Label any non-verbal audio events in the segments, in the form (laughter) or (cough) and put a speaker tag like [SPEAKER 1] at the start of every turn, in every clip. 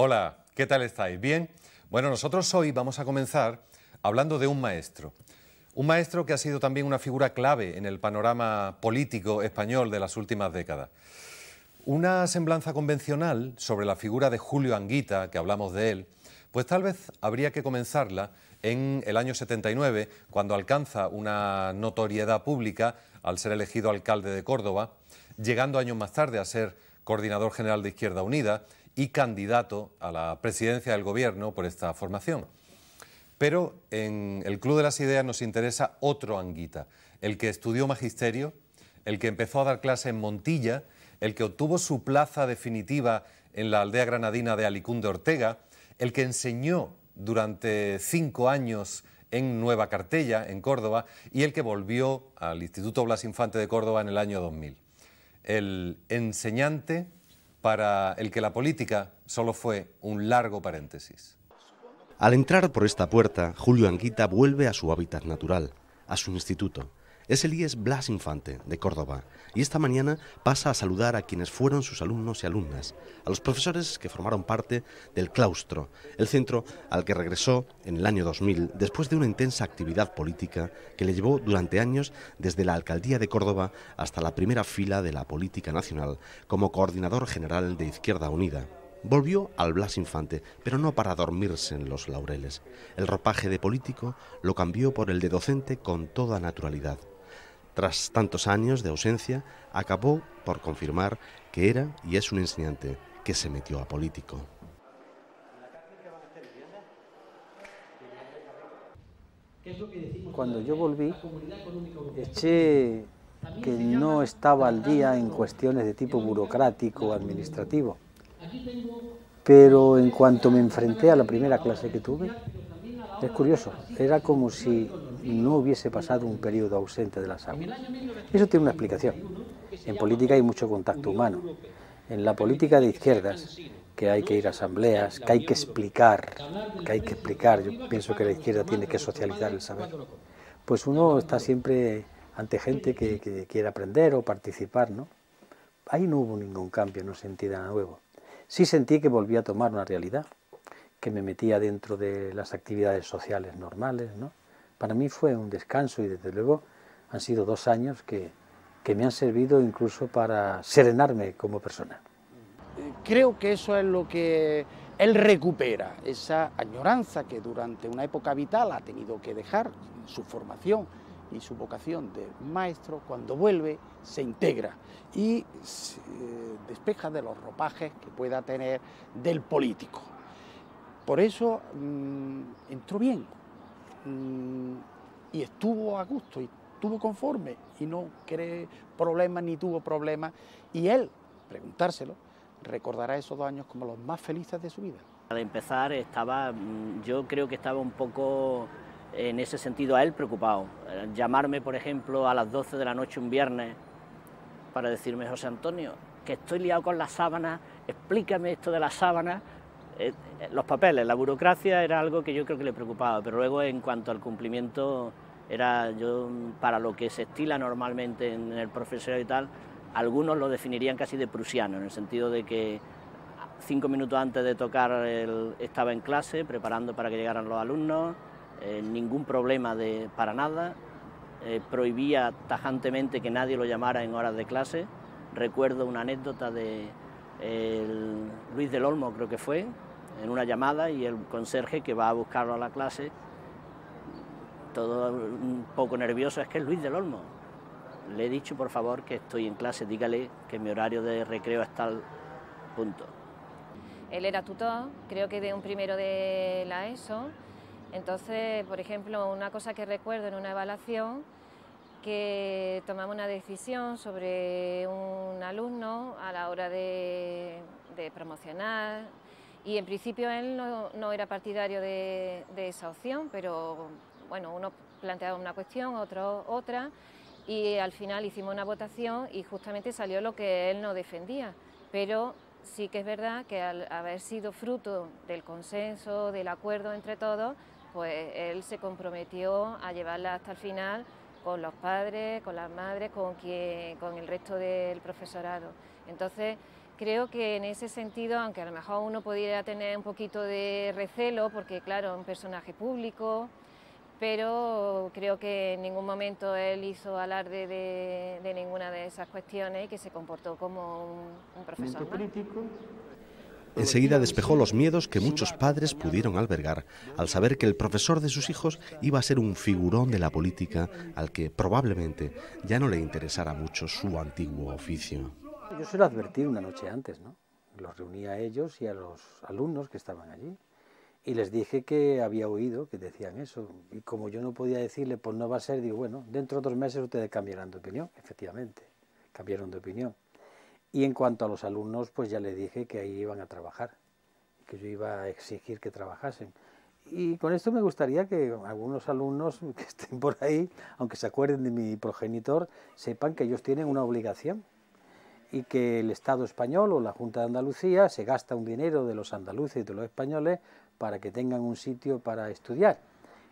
[SPEAKER 1] Hola, ¿qué tal estáis? ¿Bien? Bueno, nosotros hoy vamos a comenzar hablando de un maestro. Un maestro que ha sido también una figura clave en el panorama político español de las últimas décadas. Una semblanza convencional sobre la figura de Julio Anguita, que hablamos de él, pues tal vez habría que comenzarla en el año 79, cuando alcanza una notoriedad pública al ser elegido alcalde de Córdoba, llegando años más tarde a ser coordinador general de Izquierda Unida y candidato a la presidencia del gobierno por esta formación. Pero en el Club de las Ideas nos interesa otro Anguita, el que estudió magisterio, el que empezó a dar clase en Montilla, el que obtuvo su plaza definitiva en la aldea granadina de Alicunde Ortega, el que enseñó durante cinco años en Nueva Cartella, en Córdoba, y el que volvió al Instituto Blas Infante de Córdoba en el año 2000. El enseñante para el que la política solo fue un largo paréntesis.
[SPEAKER 2] Al entrar por esta puerta, Julio Anguita vuelve a su hábitat natural, a su instituto, es el IES Blas Infante, de Córdoba, y esta mañana pasa a saludar a quienes fueron sus alumnos y alumnas, a los profesores que formaron parte del claustro, el centro al que regresó en el año 2000 después de una intensa actividad política que le llevó durante años desde la alcaldía de Córdoba hasta la primera fila de la política nacional como coordinador general de Izquierda Unida. Volvió al Blas Infante, pero no para dormirse en los laureles. El ropaje de político lo cambió por el de docente con toda naturalidad. Tras tantos años de ausencia, acabó por confirmar que era y es un enseñante que se metió a político.
[SPEAKER 3] Cuando yo volví, eché que no estaba al día en cuestiones de tipo burocrático o administrativo. Pero en cuanto me enfrenté a la primera clase que tuve, es curioso, era como si no hubiese pasado un periodo ausente de las aulas. Eso tiene una explicación. En política hay mucho contacto humano. En la política de izquierdas, que hay que ir a asambleas, que hay que explicar, que hay que explicar, yo pienso que la izquierda tiene que socializar el saber, pues uno está siempre ante gente que, que quiere aprender o participar, ¿no? Ahí no hubo ningún cambio, no sentí nada nuevo. Sí sentí que volví a tomar una realidad, que me metía dentro de las actividades sociales normales. ¿no? Para mí fue un descanso y desde luego han sido dos años que, que me han servido incluso para serenarme como persona.
[SPEAKER 4] Creo que eso es lo que él recupera, esa añoranza que durante una época vital ha tenido que dejar, su formación y su vocación de maestro, cuando vuelve se integra y se despeja de los ropajes que pueda tener del político. Por eso mmm, entró bien y estuvo a gusto y estuvo conforme y no cree problemas ni tuvo problemas. Y él, preguntárselo, recordará esos dos años como los más felices de su vida.
[SPEAKER 5] Al empezar estaba, yo creo que estaba un poco en ese sentido a él preocupado. Llamarme, por ejemplo, a las 12 de la noche un viernes para decirme, José Antonio, que estoy liado con las sábanas, explícame esto de las sábanas, eh, los papeles, la burocracia era algo que yo creo que le preocupaba, pero luego en cuanto al cumplimiento era yo para lo que se estila normalmente en el profesorado y tal, algunos lo definirían casi de prusiano, en el sentido de que cinco minutos antes de tocar estaba en clase preparando para que llegaran los alumnos, eh, ningún problema de, para nada, eh, prohibía tajantemente que nadie lo llamara en horas de clase. Recuerdo una anécdota de Luis del Olmo, creo que fue, en una llamada y el conserje que va a buscarlo a la clase, todo un poco nervioso, es que es Luis del Olmo. Le he dicho, por favor, que estoy en clase, dígale que mi horario de recreo está al punto.
[SPEAKER 6] Él era tutor, creo que de un primero de la ESO, entonces, por ejemplo, una cosa que recuerdo en una evaluación, que tomamos una decisión sobre un alumno a la hora de, de promocionar, y en principio él no, no era partidario de, esa opción, pero bueno, uno planteaba una cuestión, otro otra, y al final hicimos una votación y justamente salió lo que él no defendía, pero sí que es verdad que al haber sido fruto del consenso, del acuerdo entre todos, pues él se comprometió a llevarla hasta el final con los padres, con las madres, con, quien, con el resto del profesorado. Entonces, creo que en ese sentido, aunque a lo mejor uno pudiera tener un poquito de recelo, porque claro, un personaje público, pero creo que en ningún momento él hizo alarde de, ninguna de esas cuestiones y que se comportó como un, profesor.
[SPEAKER 2] Enseguida despejó los miedos que muchos padres pudieron albergar al saber que el profesor de sus hijos iba a ser un figurón de la política al que probablemente ya no le interesara mucho su antiguo oficio.
[SPEAKER 3] Yo se lo advertí una noche antes, ¿no? Los reuní a ellos y a los alumnos que estaban allí y les dije que había oído que decían eso. Y como yo no podía decirle, pues no va a ser, digo, bueno, dentro de dos meses ustedes cambiarán de opinión. Efectivamente, cambiaron de opinión. Y en cuanto a los alumnos, pues ya le dije que ahí iban a trabajar, que yo iba a exigir que trabajasen. Y con esto me gustaría que algunos alumnos (laughs) que estén por ahí, aunque se acuerden de mi progenitor, sepan que ellos tienen una obligación y que el Estado español o la Junta de Andalucía se gasta un dinero de los andaluces y de los españoles para que tengan un sitio para estudiar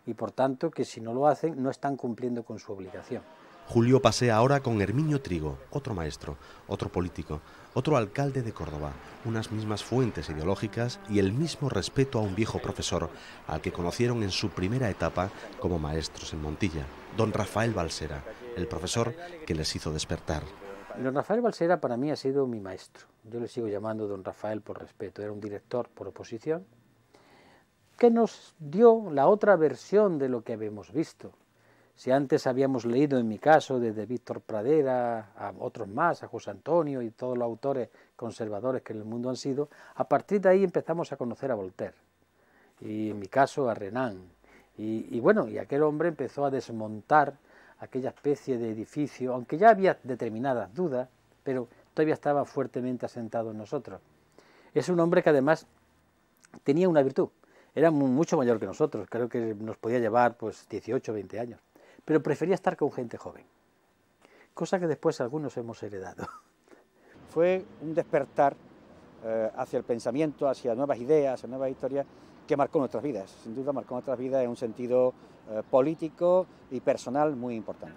[SPEAKER 3] y por tanto que si no lo hacen no están cumpliendo con su obligación.
[SPEAKER 2] Julio pasea ahora con Herminio Trigo, otro maestro, otro político, otro alcalde de Córdoba, unas mismas fuentes ideológicas y el mismo respeto a un viejo profesor al que conocieron en su primera etapa como maestros en Montilla, don Rafael Balsera, el profesor que les hizo despertar.
[SPEAKER 3] Don Rafael Balsera para mí ha sido mi maestro. Yo le sigo llamando don Rafael por respeto. Era un director por oposición que nos dio la otra versión de lo que habíamos visto. Si antes habíamos leído, en mi caso, desde Víctor Pradera a otros más, a José Antonio y todos los autores conservadores que en el mundo han sido, a partir de ahí empezamos a conocer a Voltaire, y en mi caso a Renan. Y, y bueno, y aquel hombre empezó a desmontar aquella especie de edificio, aunque ya había determinadas dudas, pero todavía estaba fuertemente asentado en nosotros. Es un hombre que además tenía una virtud, era mucho mayor que nosotros, creo que nos podía llevar pues 18 o 20 años, pero prefería estar con gente joven, cosa que después algunos hemos heredado.
[SPEAKER 4] Fue un despertar eh, hacia el pensamiento, hacia nuevas ideas, hacia nuevas historias que marcó nuestras vidas, sin duda marcó nuestras vidas en un sentido eh, político y personal muy importante.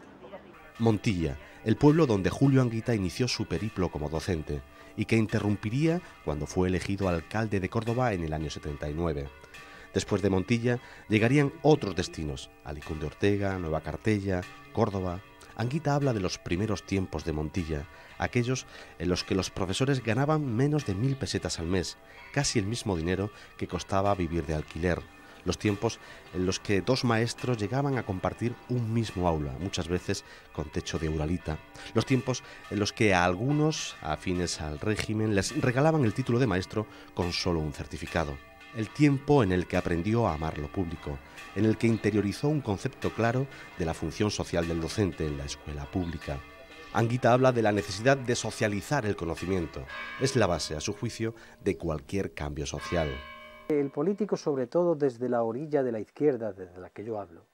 [SPEAKER 2] Montilla, el pueblo donde Julio Anguita inició su periplo como docente y que interrumpiría cuando fue elegido alcalde de Córdoba en el año 79. Después de Montilla llegarían otros destinos, Alicún de Ortega, Nueva Cartella, Córdoba. Anguita habla de los primeros tiempos de Montilla, aquellos en los que los profesores ganaban menos de mil pesetas al mes, casi el mismo dinero que costaba vivir de alquiler. Los tiempos en los que dos maestros llegaban a compartir un mismo aula, muchas veces con techo de uralita. Los tiempos en los que a algunos, afines al régimen, les regalaban el título de maestro con solo un certificado el tiempo en el que aprendió a amar lo público, en el que interiorizó un concepto claro de la función social del docente en la escuela pública. Anguita habla de la necesidad de socializar el conocimiento. Es la base, a su juicio, de cualquier cambio social.
[SPEAKER 3] El político, sobre todo desde la orilla de la izquierda, desde la que yo hablo,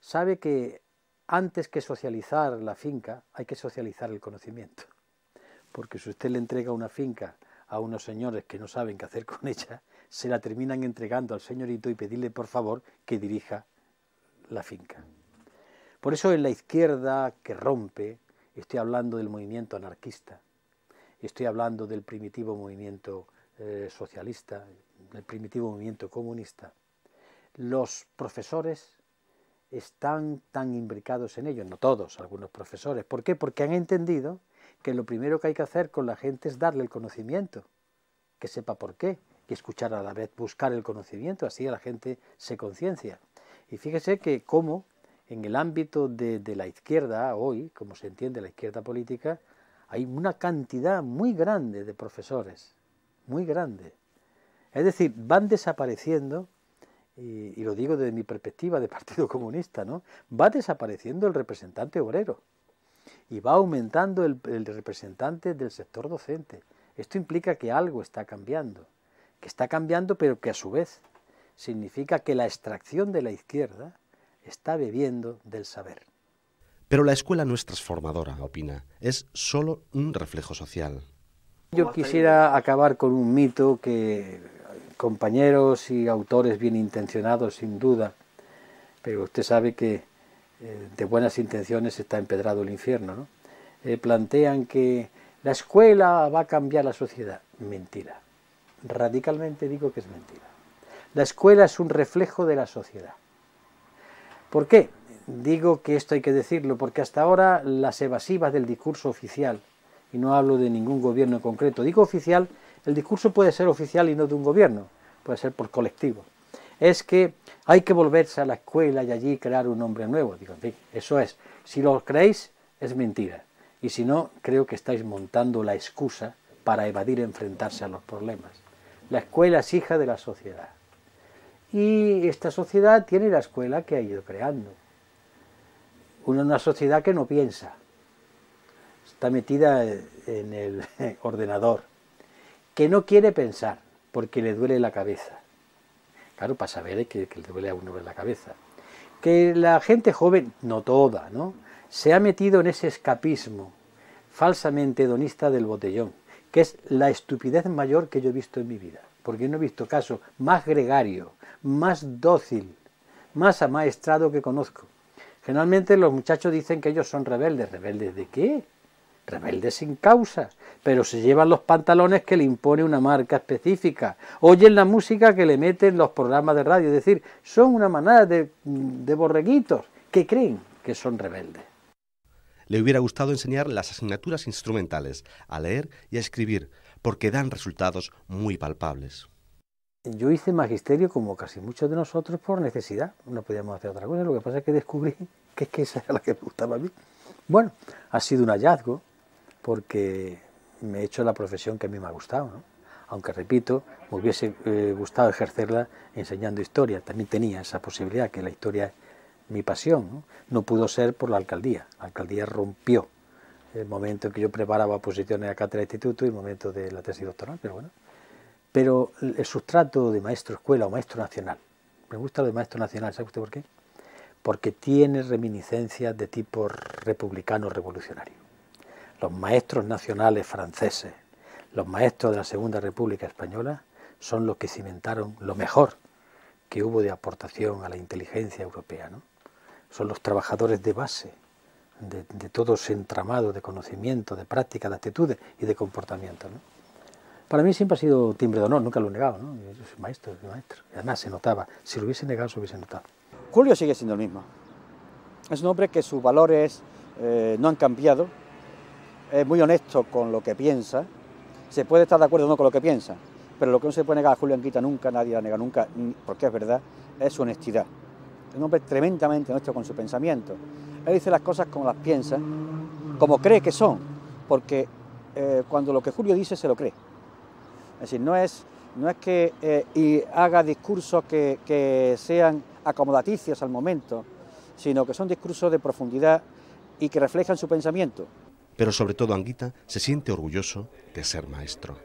[SPEAKER 3] sabe que antes que socializar la finca, hay que socializar el conocimiento. Porque si usted le entrega una finca a unos señores que no saben qué hacer con ella, se la terminan entregando al señorito y pedirle por favor que dirija la finca. Por eso en la izquierda que rompe, estoy hablando del movimiento anarquista, estoy hablando del primitivo movimiento eh, socialista, del primitivo movimiento comunista, los profesores están tan imbricados en ello, no todos, algunos profesores. ¿Por qué? Porque han entendido que lo primero que hay que hacer con la gente es darle el conocimiento, que sepa por qué, y escuchar a la vez, buscar el conocimiento, así la gente se conciencia. Y fíjese que como en el ámbito de, la izquierda hoy, como se entiende la izquierda política, hay una cantidad muy grande de profesores, muy grande. Es decir, van desapareciendo, y, lo digo desde mi perspectiva de Partido Comunista, ¿no? va desapareciendo el representante obrero y va aumentando el representante del sector docente. Esto implica que algo está cambiando que está cambiando, pero que a su vez significa que la extracción de la izquierda está bebiendo del saber.
[SPEAKER 2] Pero la escuela no es transformadora, opina, es solo un reflejo social.
[SPEAKER 3] Yo quisiera acabar con un mito que compañeros y autores bien intencionados, sin duda, pero usted sabe que eh, de buenas intenciones está empedrado el infierno, ¿no? Eh, plantean que La escuela va a cambiar la sociedad. Mentira. Radicalmente digo que es mentira. La escuela es un reflejo de la sociedad. ¿Por qué? Digo que esto hay que decirlo porque hasta ahora las evasivas del discurso oficial, y no hablo de ningún gobierno en concreto, digo oficial, el discurso puede ser oficial y no de un gobierno, puede ser por colectivo, es que hay que volverse a la escuela y allí crear un hombre nuevo. Digo, eso es, si lo creéis es mentira, y si no, creo que estáis montando la excusa para evadir enfrentarse a los problemas. La escuela es hija de la sociedad. Y esta sociedad tiene la escuela que ha ido creando una sociedad que no piensa, está metida en el (laughs) ordenador, que no quiere pensar porque le duele la cabeza. Claro, para saber que, que le duele a uno la cabeza. Que la gente joven, no toda, ¿no? se ha metido en ese escapismo falsamente hedonista del botellón, que es la estupidez mayor que yo he visto en mi vida, porque no he visto caso más gregario, más dócil, más amaestrado que conozco. Generalmente los muchachos dicen que ellos son rebeldes. ¿Rebeldes de qué? Rebeldes sin causa, pero se llevan los pantalones que le impone una marca específica, oyen la música que le meten los programas de radio, es decir, son una manada de, de borreguitos que creen que son rebeldes.
[SPEAKER 2] Le hubiera gustado enseñar las asignaturas instrumentales, a leer y a escribir, porque dan resultados muy palpables.
[SPEAKER 3] Yo hice magisterio como casi muchos de nosotros por necesidad, no podíamos hacer otra cosa, lo que pasa es que descubrí (laughs) que es que esa era la que me gustaba a mí. Bueno, ha sido un hallazgo porque me he hecho la profesión que a mí me ha gustado, ¿no? aunque repito, me hubiese eh, gustado ejercerla enseñando historia, también tenía esa posibilidad, que la historia mi pasión, ¿no? pudo ser por la alcaldía, la alcaldía rompió el momento en que yo preparaba posiciones a cátedra de instituto y el momento de la tesis doctoral, pero bueno, pero el sustrato de maestro escuela o maestro nacional, me gusta lo de maestro nacional, ¿sabe usted por qué? Porque tiene reminiscencias de tipo republicano revolucionario. Los maestros nacionales franceses, los maestros de la Segunda República Española, son los que cimentaron lo mejor que hubo de aportación a la inteligencia europea. ¿no? Son los trabajadores de base de, de todo ese entramado de conocimiento, de práctica, de actitudes y de comportamiento. Para mí siempre ha sido timbre de honor, nunca lo he negado. Yo soy maestro, maestro. Y además se notaba, si lo hubiese negado se hubiese notado.
[SPEAKER 7] Julio sigue siendo el mismo. Es un hombre que sus valores eh, no han cambiado, es muy honesto con lo que piensa, se puede estar de acuerdo o no con lo que piensa, pero lo que no se puede negar a Julio Anquita nunca, nadie la nega nunca, porque es verdad, es su honestidad. Un hombre tremendamente honesto con su pensamiento. Él dice las cosas como las piensa, como cree que son, porque eh, cuando lo que Julio dice se lo cree. Es decir, no es, no es que eh, y haga discursos que, que sean acomodaticios al momento, sino que son discursos de profundidad y que reflejan su pensamiento.
[SPEAKER 2] Pero sobre todo Anguita se siente orgulloso de ser maestro.